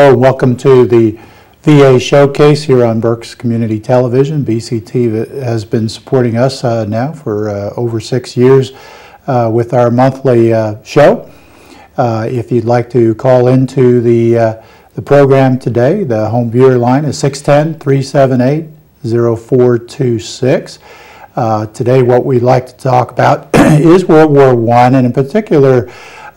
Hello, welcome to the VA Showcase here on Berks Community Television. BCT has been supporting us uh, now for uh, over six years uh, with our monthly uh, show. Uh, if you'd like to call into the, uh, the program today, the home viewer line is 610-378-0426. today what we'd like to talk about is World War I, and in particular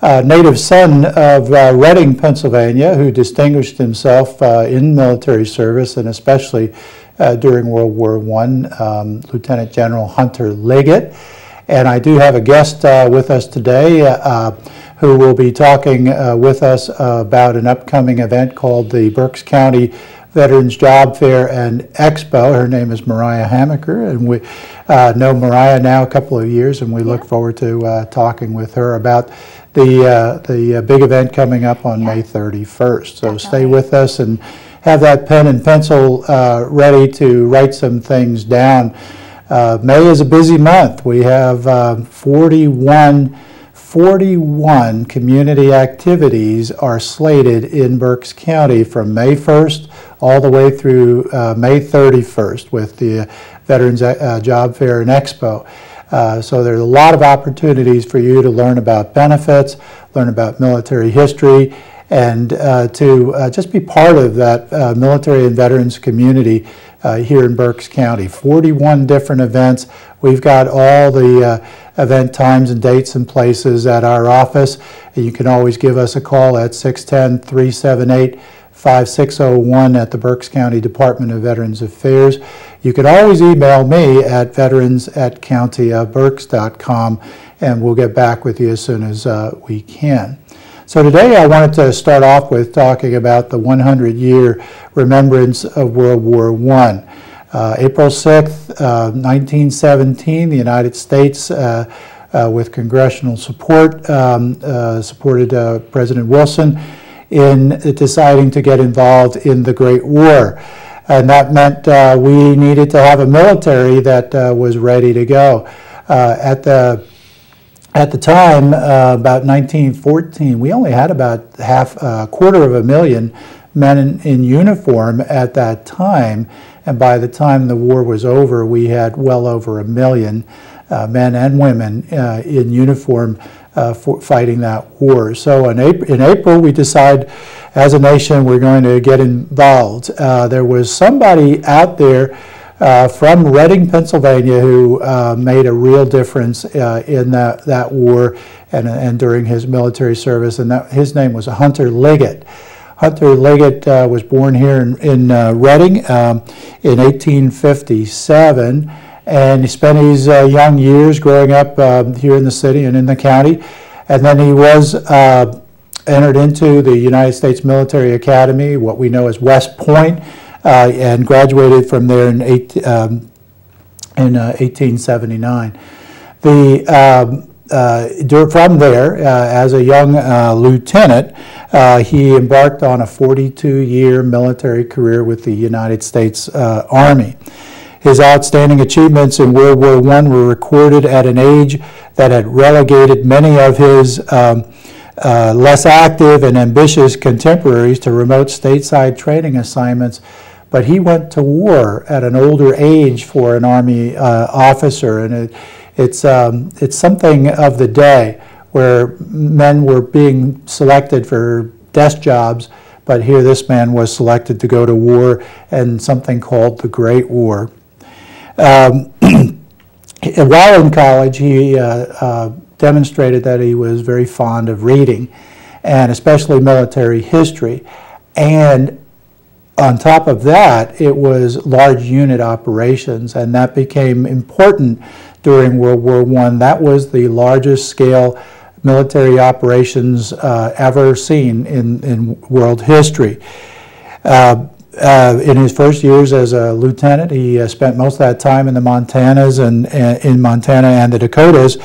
native son of uh, Reading, Pennsylvania, who distinguished himself uh, in military service and especially uh, during World War I, um, Lieutenant General Hunter Liggett. And I do have a guest uh, with us today uh, who will be talking with us about an upcoming event called the Berks County Veterans Job Fair and Expo. Her name is Mariah Hammacher, and we uh, know Mariah now a couple of years, and we yeah. look forward to uh, talking with her about the, uh, the uh, big event coming up on May 31st. So Definitely. stay with us and have that pen and pencil uh, ready to write some things down. Uh, May is a busy month. We have uh, 41, 41 community activities are slated in Berks County from May 1st all the way through uh, May 31st with the Veterans Job Fair and Expo. Uh, so there's a lot of opportunities for you to learn about benefits, learn about military history, and uh, to uh, just be part of that uh, military and veterans community uh, here in Berks County. 41 different events. We've got all the event times and dates and places at our office. And you can always give us a call at 610 378 5601 at the Berks County Department of Veterans Affairs. You can always email me at veterans at countyofberks.com and we'll get back with you as soon as uh, we can. So today I wanted to start off with talking about the 100 year remembrance of World War I. Uh, April 6th, uh, 1917, the United States, uh, uh with congressional support, um, uh, supported uh, President Wilson in deciding to get involved in the Great War. And that meant we needed to have a military that was ready to go. At the at the time, about 1914, we only had about half a quarter of a million men in, in, uniform at that time. And by the time the war was over, we had well over a million uh, men and women uh, in uniform uh, for fighting that war. So in April, in April, we decide as a nation we're going to get involved. Uh, there was somebody out there uh, from Reading, Pennsylvania, who uh, made a real difference in that, that war and, and during his military service, and that, his name was Hunter Liggett. Hunter Liggett uh, was born here in, in Reading um, in 1857 and he spent his uh, young years growing up uh, here in the city and in the county. And then he was uh, entered into the United States Military Academy, what we know as West Point, uh, and graduated from there in, eight, um, in 1879. Uh, the um, uh, from there, uh, as a young uh, lieutenant, he embarked on a 42-year military career with the United States Army. His outstanding achievements in World War I were recorded at an age that had relegated many of his um, uh, less active and ambitious contemporaries to remote stateside training assignments. But he went to war at an older age for an Army uh, officer, and it, it's, um, it's something of the day where men were being selected for desk jobs, but here this man was selected to go to war and something called the Great War. Um, while in college, he uh, uh, demonstrated that he was very fond of reading, and especially military history. And on top of that, it was large unit operations, and that became important during World War I. That was the largest scale military operations uh, ever seen in, in world history. Uh, uh, in his first years as a lieutenant, he uh, spent most of that time in the Montanas and, and in Montana and the Dakotas,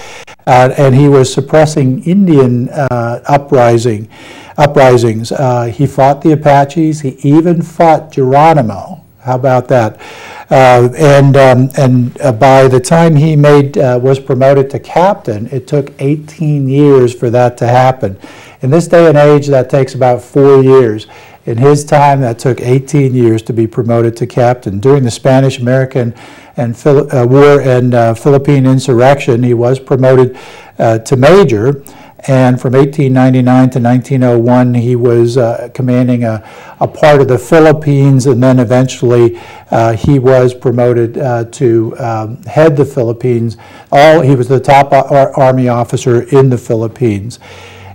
uh, and he was suppressing Indian uh, uprising, uprisings. He fought the Apaches. He even fought Geronimo. How about that? Uh, and um, and by the time he made was promoted to captain, it took 18 years for that to happen. In this day and age, that takes about four years In his time, that took 18 years to be promoted to captain. During the Spanish-American and Phil uh, War and uh, Philippine insurrection, he was promoted uh, to major. And from 1899 to 1901, he was uh, commanding a, a, part of the Philippines, and then eventually uh, he was promoted uh, to um, head the Philippines. All he was the top army officer in the Philippines.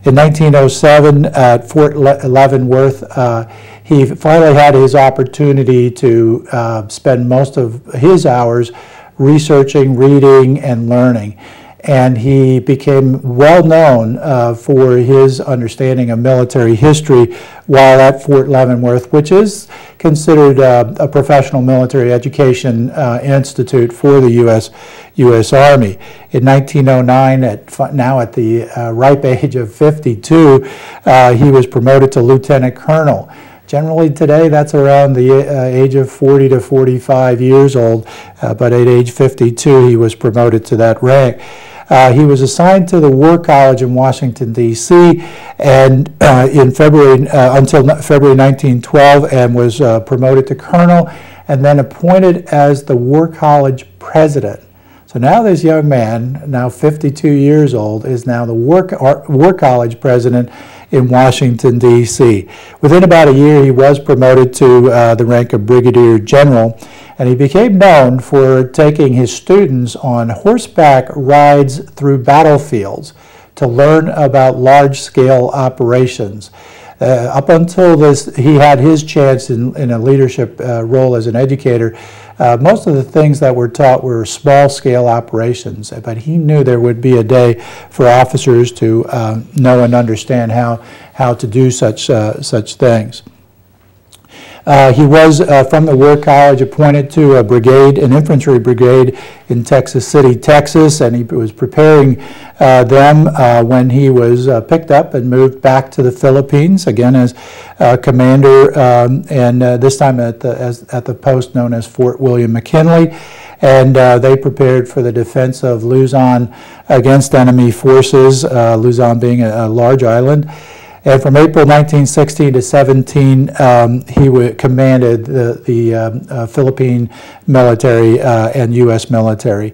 In 1907, at Fort Leavenworth, uh, he finally had his opportunity to uh, spend most of his hours researching, reading, and learning and he became well known uh, for his understanding of military history while at Fort Leavenworth, which is considered uh, a professional military education uh, institute for the U.S. U.S. Army. In 1909, at now at the uh, ripe age of 52, uh, he was promoted to lieutenant colonel. Generally today, that's around the uh, age of 40 to 45 years old, but at age 52, he was promoted to that rank. Uh, he was assigned to the War College in Washington, D.C., and uh, in February uh, until February 1912, and was uh, promoted to colonel, and then appointed as the War College president. So now this young man, now 52 years old, is now the War, War College president in Washington, D.C. Within about a year, he was promoted to uh, the rank of brigadier general, and he became known for taking his students on horseback rides through battlefields to learn about large-scale operations. Uh, up until this, he had his chance in, in a leadership uh, role as an educator. Uh, most of the things that were taught were small-scale operations, but he knew there would be a day for officers to um, know and understand how, how to do such, uh, such things. Uh, he was uh, from the War College appointed to a brigade, an infantry brigade in Texas City, Texas, and he was preparing uh, them uh, when he was uh, picked up and moved back to the Philippines, again as commander, um, and this time at the, as, at the post known as Fort William McKinley and uh, they prepared for the defense of Luzon against enemy forces, uh, Luzon being a, a, large island. And from April 1916 to 17, um, he commanded the, the um, uh, Philippine military uh, and U.S. military.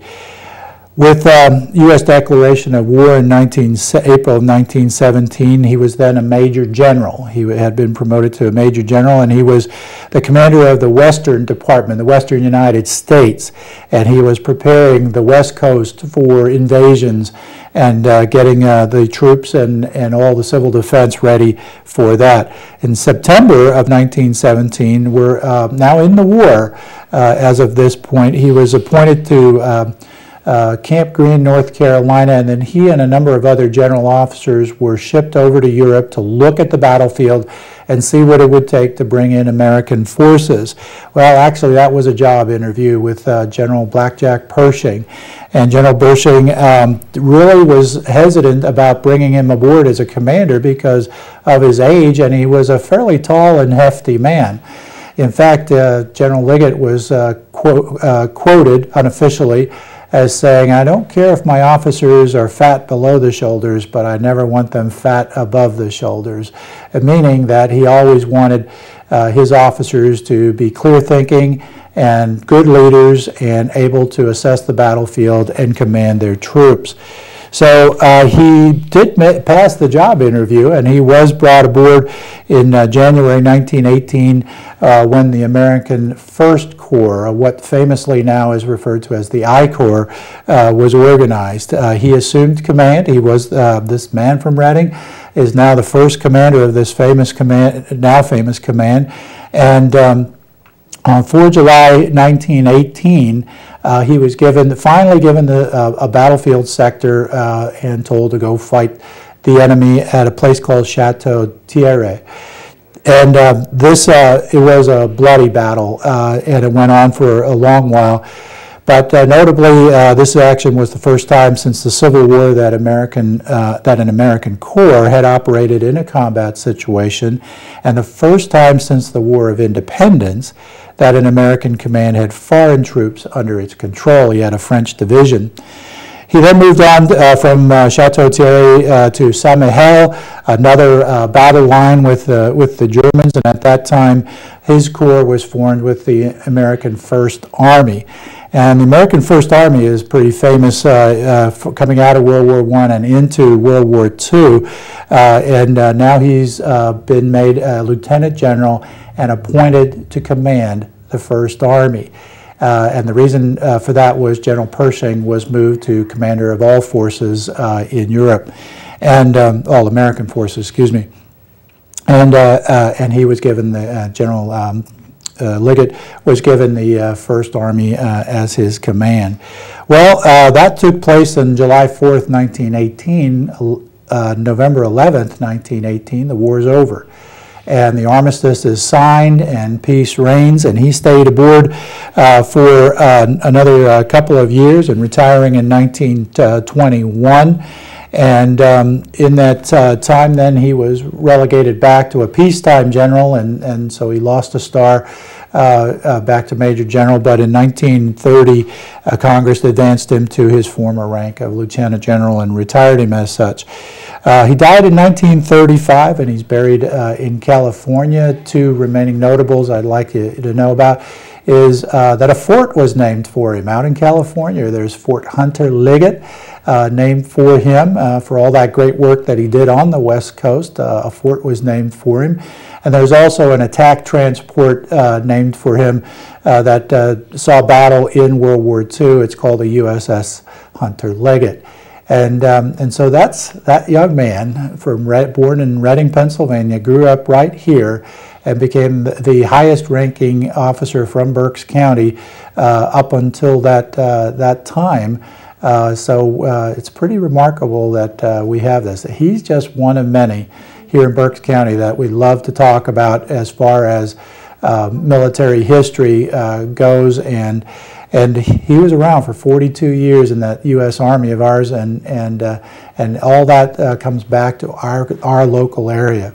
With um, U.S. declaration of war in 19, April of 1917, he was then a major general. He had been promoted to a major general, and he was the commander of the Western Department, the Western United States, and he was preparing the West Coast for invasions and uh, getting uh, the troops and, and all the civil defense ready for that. In September of 1917, we're uh, now in the war uh, as of this point. He was appointed to uh, Camp Greene, North Carolina, and then he and a number of other general officers were shipped over to Europe to look at the battlefield and see what it would take to bring in American forces. Well, actually, that was a job interview with uh, General Blackjack Pershing. And General Pershing um, really was hesitant about bringing him aboard as a commander because of his age, and he was a fairly tall and hefty man. In fact, uh, General Liggett was uh, quote, uh, quoted unofficially as saying, I don't care if my officers are fat below the shoulders, but I never want them fat above the shoulders, meaning that he always wanted uh, his officers to be clear thinking and good leaders and able to assess the battlefield and command their troops. So uh, he did pass the job interview, and he was brought aboard in uh, January 1918 uh, when the American First Corps, uh, what famously now is referred to as the I Corps, uh, was organized. Uh, he assumed command. He was this man from Reading is now the first commander of this famous command, now famous command, and. Um, on 4 July 1918, uh, he was given, finally given the, uh, a battlefield sector uh, and told to go fight the enemy at a place called Chateau Thierry. And uh, this, uh, it was a bloody battle, uh, and it went on for a long while. But notably, this action was the first time since the Civil War that American that an American corps had operated in a combat situation, and the first time since the War of Independence that an American command had foreign troops under its control. He had a French division. He then moved on uh, from uh, Chateau Thierry uh, to Saint Mihiel, another uh, battle line with, with the Germans, and at that time his corps was formed with the American First Army. And the American First Army is pretty famous uh, uh, coming out of World War I and into World War II. And now he's been made a lieutenant general and appointed to command the First Army. Uh, and the reason uh, for that was General Pershing was moved to commander of all forces uh, in Europe, and um, all American forces, excuse me. And, uh, uh, and he was given the uh, General um, Liggett was given the First Army as his command. Well, that took place on July 4th, 1918. November 11th, 1918, the war is over and the armistice is signed and peace reigns. And he stayed aboard uh, for uh, another uh, couple of years and retiring in 1921. And um, in that uh, time, then he was relegated back to a peacetime general, and, and so he lost a star uh, uh, back to Major General, but in 1930, uh, Congress advanced him to his former rank of Lieutenant General and retired him as such. Uh, he died in 1935 and he's buried uh, in California. Two remaining notables I'd like you to know about is uh, that a fort was named for him out in California. There's Fort Hunter Liggett, uh, named for him uh, for all that great work that he did on the West Coast. A fort was named for him. And there's also an attack transport named for him that saw battle in World War II. It's called the USS Hunter Liggett. And, um, and so that's that young man from Red, born in Reading, Pennsylvania, grew up right here and became the highest ranking officer from Berks County uh, up until that, uh, that time. Uh, so uh, it's pretty remarkable that uh, we have this. He's just one of many here in Berks County that we love to talk about as far as uh, military history goes. And and he was around for 42 years in that U.S. Army of ours, and and uh, and all that uh, comes back to our our local area.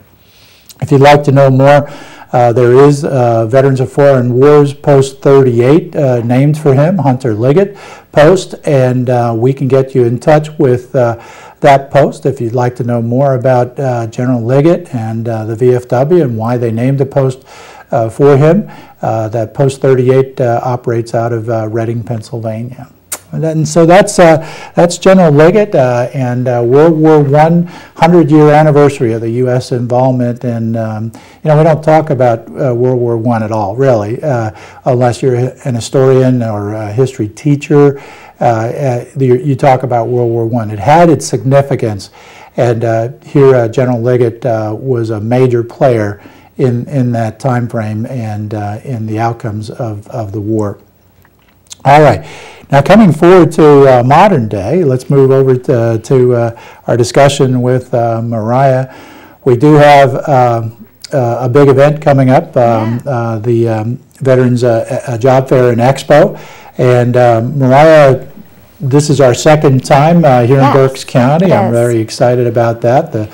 If you'd like to know more, uh, there is uh, Veterans of Foreign Wars Post 38 uh, named for him, Hunter Liggett Post, and uh, we can get you in touch with that post if you'd like to know more about General Liggett and the VFW and why they named the post uh, for him. Uh, that Post 38 uh, operates out of Reading, Pennsylvania. And, so that's that's General Liggett and World War One hundred year anniversary of the U.S. involvement. And um, you know we don't talk about World War One at all, really, unless you're an historian or a history teacher. Uh, you talk about World War One. It had its significance, and uh, here uh, General Liggett was a major player in, in that time frame and uh, in the outcomes of, of the war. All right. Now, coming forward to uh, modern day, let's move over to, to uh, our discussion with uh, Mariah. We do have uh, uh, a big event coming up, um, yeah. the um, Veterans Job Fair and Expo. And um, Mariah, this is our second time here yes. in Berks County. Yes. I'm very excited about that. The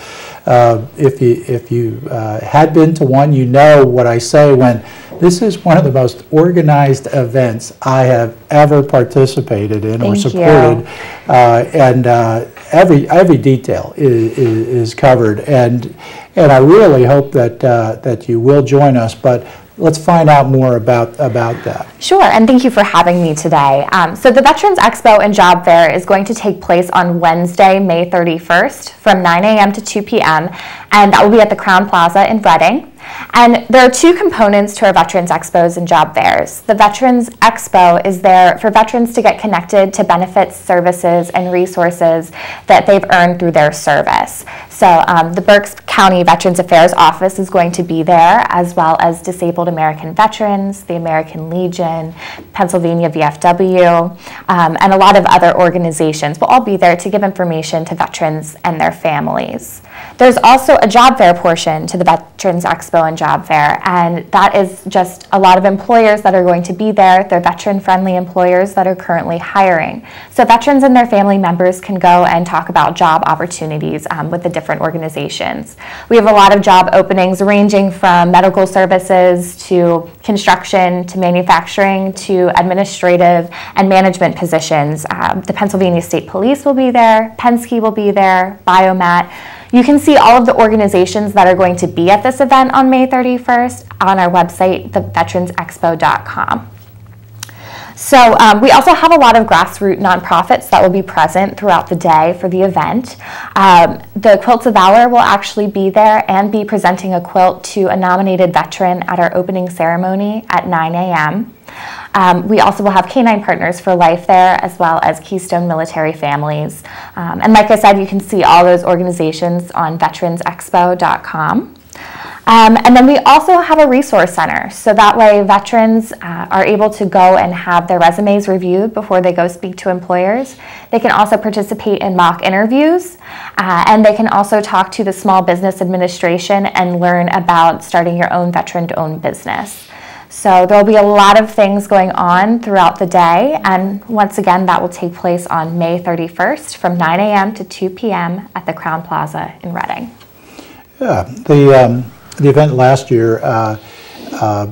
uh, if you, if you uh, had been to one, you know what I say when this is one of the most organized events I have ever participated in Thank or supported. Uh, and uh, every, every detail is, is, is, covered. And, and I really hope that, uh, that you will join us. But let's find out more about, about that. Sure, and thank you for having me today. Um, so the Veterans Expo and Job Fair is going to take place on Wednesday, May 31st from 9 a.m. to 2 p.m. and that will be at the Crowne Plaza in Reading. And there are two components to our Veterans Expos and Job Fairs. The Veterans Expo is there for veterans to get connected to benefits, services, and resources that they've earned through their service. So um, the Berks County Veterans Affairs Office is going to be there, as well as Disabled American Veterans, the American Legion, Pennsylvania VFW, um, and a lot of other organizations will all be there to give information to veterans and their families. There's also a job fair portion to the Veterans Expo and Job Fair, and that is just a lot of employers that are going to be there. They're veteran friendly employers that are currently hiring. So, veterans and their family members can go and talk about job opportunities um, with the different organizations. We have a lot of job openings ranging from medical services to construction to manufacturing to administrative and management positions. Um, the Pennsylvania State Police will be there, Penske will be there, Biomat. You can see all of the organizations that are going to be at this event on May 31st on our website, theveteransexpo.com. So um, we also have a lot of grassroots nonprofits that will be present throughout the day for the event. Um, the Quilts of Valor will actually be there and be presenting a quilt to a nominated veteran at our opening ceremony at 9 a.m. Um, we also will have Canine Partners for Life there, as well as Keystone Military Families. Um, and like I said, you can see all those organizations on veteransexpo.com. Um, and then we also have a resource center, so that way veterans uh, are able to go and have their resumes reviewed before they go speak to employers. They can also participate in mock interviews, uh, and they can also talk to the Small Business Administration and learn about starting your own veteran owned business. So there'll be a lot of things going on throughout the day, and once again, that will take place on May 31st from 9 a.m. to 2 p.m. at the Crowne Plaza in Reading. Yeah, the, um, the event last year uh, uh,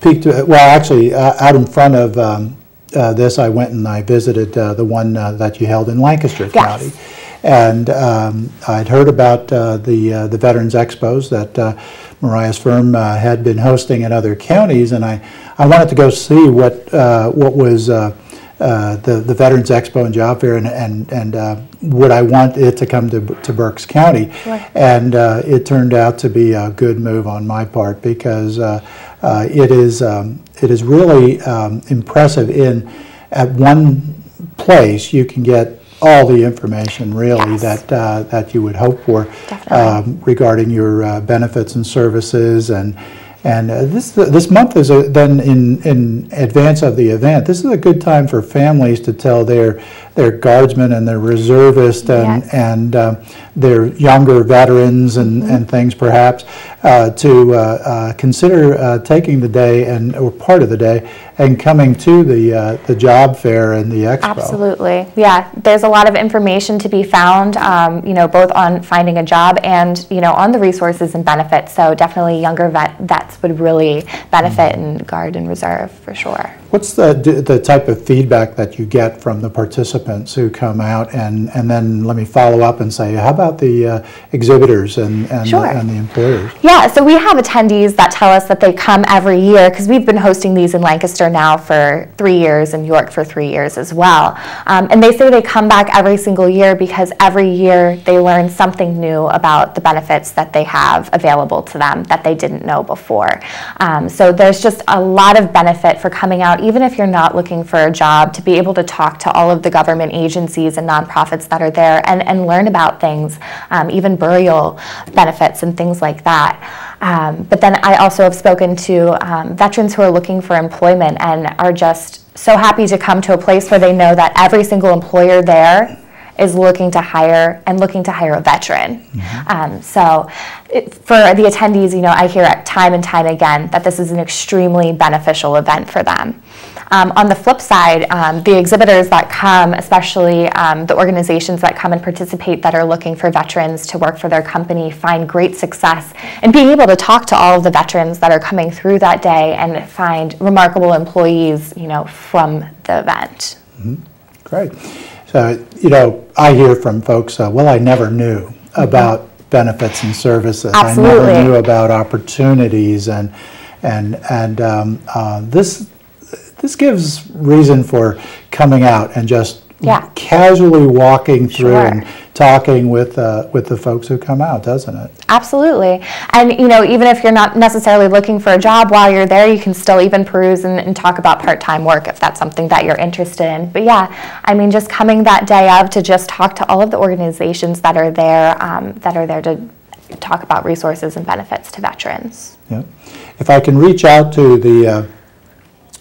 peaked, well, actually, uh, out in front of um, uh, this, I went and I visited uh, the one uh, that you held in Lancaster Yes. County. And um, I'd heard about uh, the, uh, the Veterans Expos that uh, Mariah's firm uh, had been hosting in other counties, and I, I wanted to go see what, uh, what was uh, uh, the, the Veterans Expo and Job Fair, and, and, and uh, would I want it to come to, to Berks County? Sure. And uh, it turned out to be a good move on my part because uh, uh, it is, um, it is really um, impressive in, at one place, you can get all the information really Yes. that, uh, that you would hope for um, regarding your uh, benefits and services and, and uh, this, this month is a- then in, in advance of the event, this is a good time for families to tell their, their guardsmen and their reservists and, Yes. and um, their younger veterans and, Mm-hmm. and things perhaps, uh, to uh, uh, consider uh, taking the day and, or part of the day and coming to the, uh, the job fair and the expo. Absolutely. Yeah, there's a lot of information to be found, um, you know, both on finding a job and, you know, on the resources and benefits. So definitely younger vet, vets would really benefit in Guard and Reserve for sure. What's the, the type of feedback that you get from the participants who come out? And, and then let me follow up and say, how about the uh, exhibitors and, and Sure. and the employers? Yeah, so we have attendees that tell us that they come every year because we've been hosting these in Lancaster now for three years and York for three years as well. Um, and they say they come back every single year because every year they learn something new about the benefits that they have available to them that they didn't know before. Um, so there's just a lot of benefit for coming out, even if you're not looking for a job, to be able to talk to all of the government agencies and nonprofits that are there and, and learn about things, um, even burial benefits and things like that. Um, but then I also have spoken to um, veterans who are looking for employment and are just so happy to come to a place where they know that every single employer there is looking to hire and looking to hire a veteran. Um, so, it, for the attendees, you know, I hear it time and time again that this is an extremely beneficial event for them. Um, on the flip side, um, the exhibitors that come, especially um, the organizations that come and participate that are looking for veterans to work for their company, find great success in being able to talk to all of the veterans that are coming through that day and find remarkable employees, you know, from the event. Great. So, you know, I hear from folks, uh, well, I never knew about benefits and services. I never knew about opportunities and, and, and um, uh, this, this gives reason for coming out and just Yeah. casually walking through Sure. and talking with, uh, with the folks who come out, doesn't it? Absolutely. And, you know, even if you're not necessarily looking for a job while you're there, you can still even peruse and, and talk about part time work if that's something that you're interested in. But yeah, I mean, just coming that day of to just talk to all of the organizations that are there, um, that are there to talk about resources and benefits to veterans. Yeah. If I can reach out to the, uh,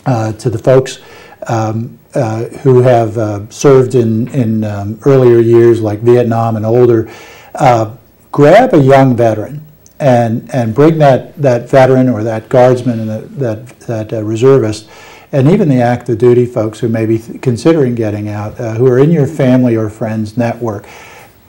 uh, to the folks um, uh, who have uh, served in, in um, earlier years, like Vietnam and older, uh, grab a young veteran and, and bring that, that veteran or that guardsman and that, that, that uh, reservist and even the active duty folks who may be considering getting out, uh, who are in your family or friends network,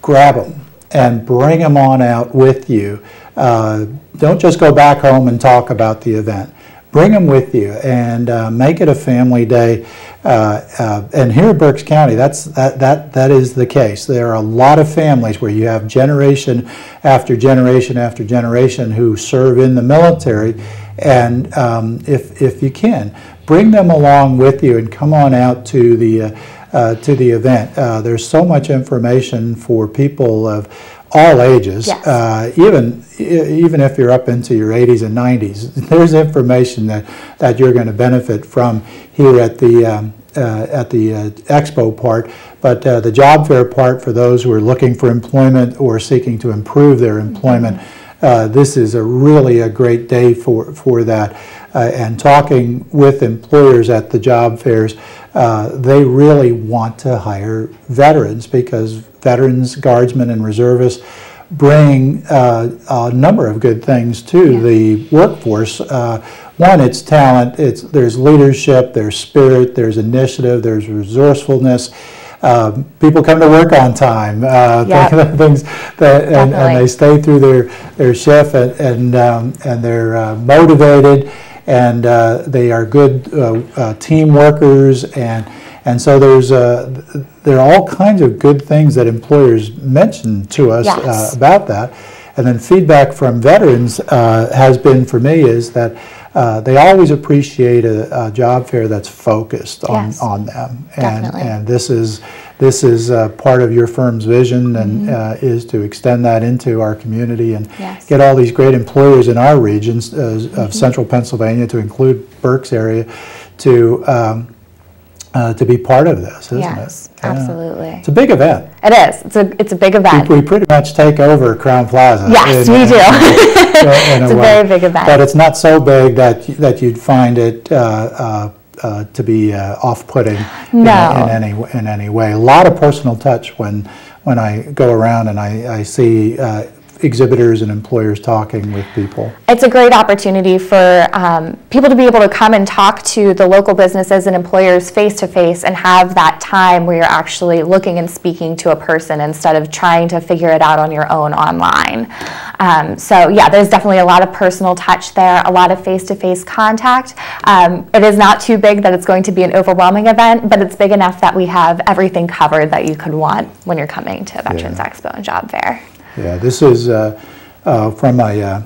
grab them and bring them on out with you. Uh, don't just go back home and talk about the event. Bring them with you and uh, make it a family day. Uh, uh, and here in Berks County, that's that, that that is the case. There are a lot of families where you have generation after generation after generation who serve in the military, and um, if if you can, bring them along with you and come on out to the. Uh, uh, to the event. Uh, there's so much information for people of all ages, Yes. uh, even even if you're up into your 80s and 90s. There's information that, that you're going to benefit from here at the um, uh, at the uh, expo part, but uh, the job fair part for those who are looking for employment or seeking to improve their employment. Uh, this is a really a great day for for that. Uh, and talking with employers at the job fairs, uh, they really want to hire veterans because veterans, guardsmen, and reservists bring uh, a number of good things to the workforce. Uh, one, it's talent. It's there's leadership, there's spirit, there's initiative, there's resourcefulness. Um, people come to work on time. Uh, Yep. things that, and, and they stay through their their shift and and, um, and they're uh, motivated and uh, they are good uh, uh, team workers and and so there's uh, there are all kinds of good things that employers mention to us uh, about that. And then feedback from veterans uh, has been for me is that uh, they always appreciate a, a job fair that's focused on, Yes. on them. And, Definitely. and this is this is uh, part of your firm's vision and uh, is to extend that into our community and Mm-hmm. Yes. get all these great employers in our regions uh, of central Pennsylvania to include Berks area to um, uh, to be part of this, isn't Yes, it? Yeah. absolutely. It's a big event. It is. It's a it's a big event. We pretty much take over Crowne Plaza. Yes, in- we in- do. in It's a way. very big event. But it's not so big that, that you'd find it uh, uh, uh, to be uh, off-putting in- No. in any, in any way. A lot of personal touch when, when I go around and I, I see uh, exhibitors and employers talking with people. It's a great opportunity for um, people to be able to come and talk to the local businesses and employers face to face and have that time where you're actually looking and speaking to a person instead of trying to figure it out on your own online. Um, so, yeah, there's definitely a lot of personal touch there, a lot of face to face contact. Um, it is not too big that it's going to be an overwhelming event, but it's big enough that we have everything covered that you could want when you're coming to Veterans Expo and Job Fair. Yeah, this is, uh, uh, from a, uh,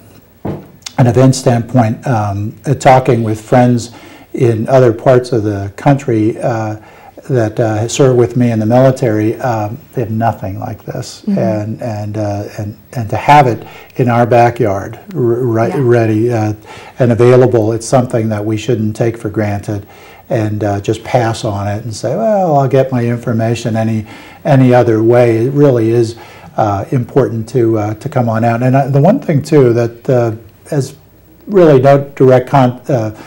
an event standpoint, um, uh, talking with friends in other parts of the country uh, that uh, serve with me in the military, um, they have nothing like this. And, and, uh, and, and to have it in our backyard, r- right, Yeah. ready uh, and available, it's something that we shouldn't take for granted and uh, just pass on it and say, well, I'll get my information any, any other way. It really is uh, important to, uh, to come on out. And I, the one thing too that uh, has really no direct con- uh,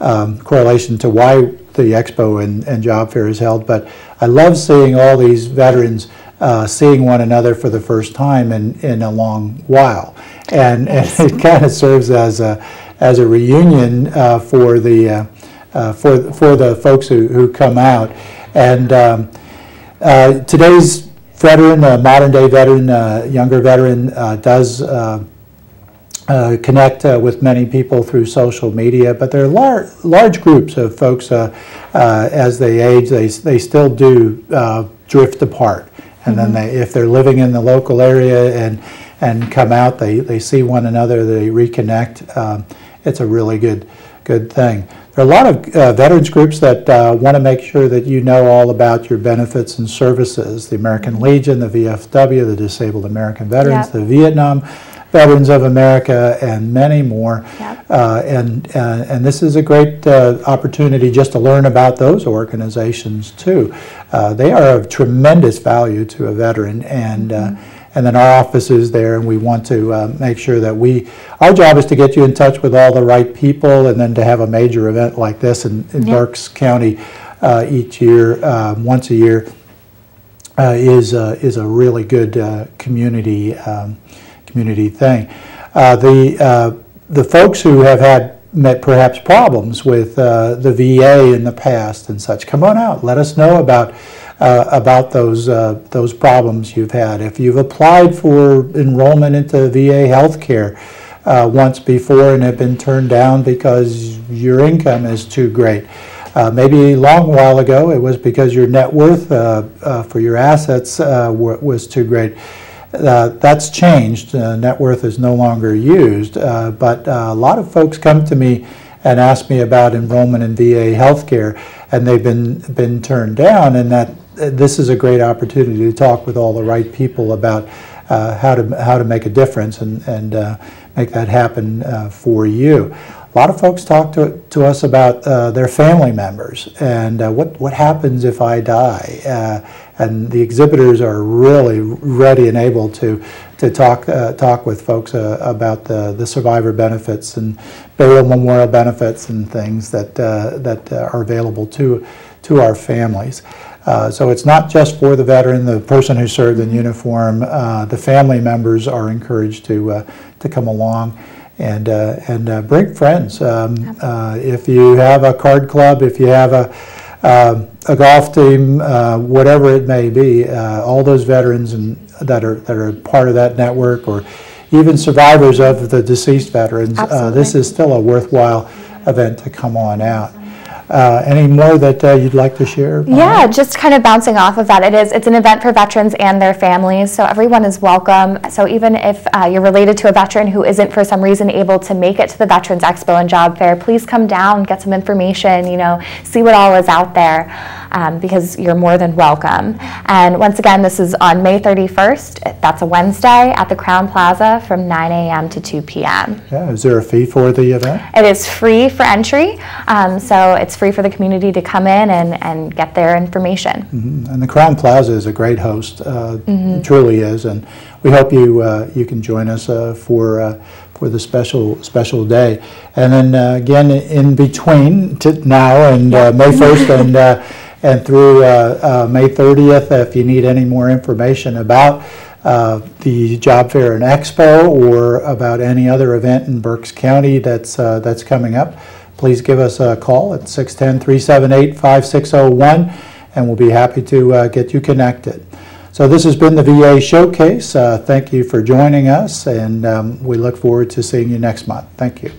um, correlation to why the expo and, and job fair is held, but I love seeing all these veterans uh, seeing one another for the first time in, in a long while. And, and it kind of serves as a, as a reunion uh, for the, uh, uh, for, for the folks who, who come out. And um, uh, today's veteran, uh, modern day veteran, uh, younger veteran, uh, does uh, uh, connect uh, with many people through social media, but there are lar- large groups of folks uh, uh, as they age, they, they still do uh, drift apart. And then they, if they're living in the local area and, and come out, they, they see one another, they reconnect. Um, it's a really good, good thing. There are a lot of uh, veterans groups that uh, want to make sure that you know all about your benefits and services. The American Legion, the VFW, the Disabled American Veterans, Yep. the Vietnam Veterans of America, and many more. Yep. Uh, and, uh, and this is a great uh, opportunity just to learn about those organizations too. Uh, they are of tremendous value to a veteran, and uh, and then our office is there, and we want to uh, make sure that we. Our job is to get you in touch with all the right people, and then to have a major event like this in, in Yeah. Berks County uh, each year, um, once a year. uh, is uh, is a really good uh, community um, community thing. Uh, the uh, the folks who have had met perhaps problems with uh, the VA in the past and such, come on out. Let us know about uh, about those uh, those problems you've had. If you've applied for enrollment into VA healthcare uh, once before and have been turned down because your income is too great. Uh, maybe a long while ago, it was because your net worth uh, uh, for your assets uh, wa- was too great. Uh, that's changed. Uh, net worth is no longer used, uh, but a lot of folks come to me and ask me about enrollment in VA healthcare, and they've been been turned down. And that this is a great opportunity to talk with all the right people about uh, how to how to make a difference and and uh, make that happen uh, for you. A lot of folks talk to, to us about uh, their family members and uh, what, what happens if I die. Uh, and the exhibitors are really ready and able to, to talk, talk with folks about the, the survivor benefits and burial memorial benefits and things that, that are available to, to our families. Uh, so it's not just for the veteran, the person who served in uniform. Uh, the family members are encouraged to, uh, to come along and, uh, and uh, bring friends. Um, uh, if you have a card club, if you have a, um, a golf team, uh, whatever it may be, uh, all those veterans and that are that are part of that network, or even survivors of the deceased veterans, uh, this is still a worthwhile event to come on out. Uh, any more that uh, you'd like to share? Yeah, just kind of bouncing off of that, it is, it's an event for veterans and their families, so everyone is welcome. So even if uh, you're related to a veteran who isn't for some reason able to make it to the Veterans Expo and Job Fair, please come down, get some information, you know, see what all is out there, um, because you're more than welcome. And once again, this is on May 31st, that's a Wednesday, at the Crowne Plaza from 9 a.m. to 2 p.m. Yeah, is there a fee for the event? It is free for entry, um, so it's free for the community to come in and, and get their information. And the Crowne Plaza is a great host, uh, it truly is, and we hope you uh, you can join us uh, for uh, for the special special day. And then uh, again, in between now and uh, May 1st and uh, and through uh, uh, May 30th, if you need any more information about uh, the job fair and expo or about any other event in Berks County that's uh, that's coming up, please give us a call at 610-378-5601 and we'll be happy to uh, get you connected. So this has been the VA Showcase. Uh, Thank you for joining us, and um, we look forward to seeing you next month. Thank you.